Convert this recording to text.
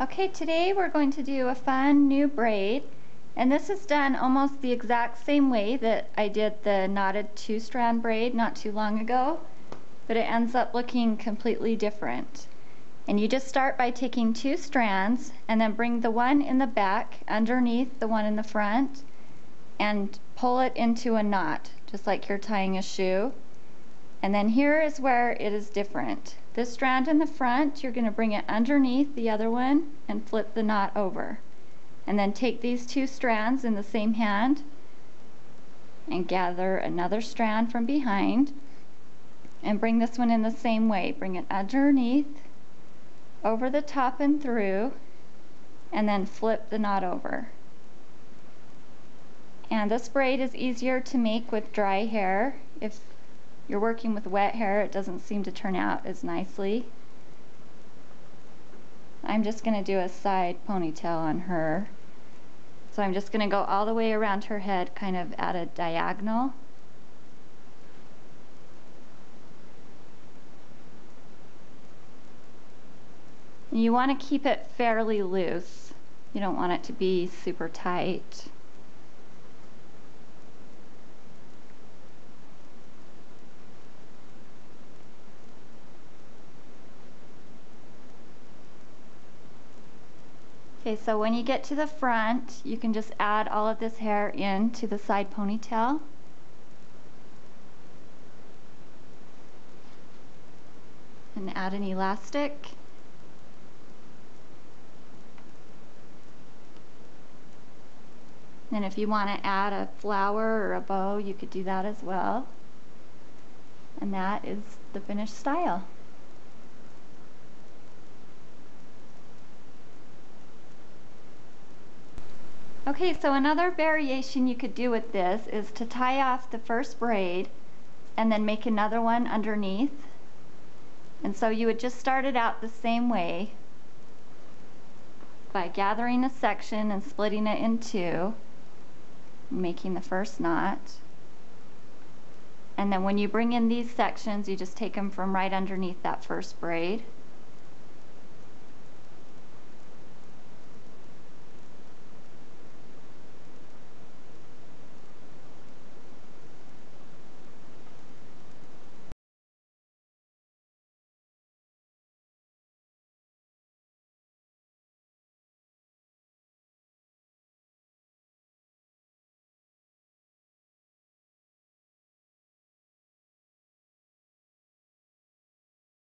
Okay, today we're going to do a fun new braid and this is done almost the exact same way that I did the knotted two strand braid not too long ago but it ends up looking completely different. And you just start by taking two strands and then bring the one in the back underneath the one in the front and pull it into a knot just like you're tying a shoe. And then here is where it is different. This strand in the front, you're going to bring it underneath the other one and flip the knot over. And then take these two strands in the same hand and gather another strand from behind and bring this one in the same way. Bring it underneath, over the top and through, and then flip the knot over. And this braid is easier to make with dry hair. If you're working with wet hair, it doesn't seem to turn out as nicely. I'm just going to do a side ponytail on her. So I'm just going to go all the way around her head, kind of at a diagonal. You want to keep it fairly loose. You don't want it to be super tight. Okay, so when you get to the front, you can just add all of this hair in to the side ponytail. And add an elastic. And if you want to add a flower or a bow, you could do that as well. And that is the finished style. Okay, so another variation you could do with this is to tie off the first braid and then make another one underneath. And so you would just start it out the same way by gathering a section and splitting it in two making the first knot. And then when you bring in these sections, you just take them from right underneath that first braid.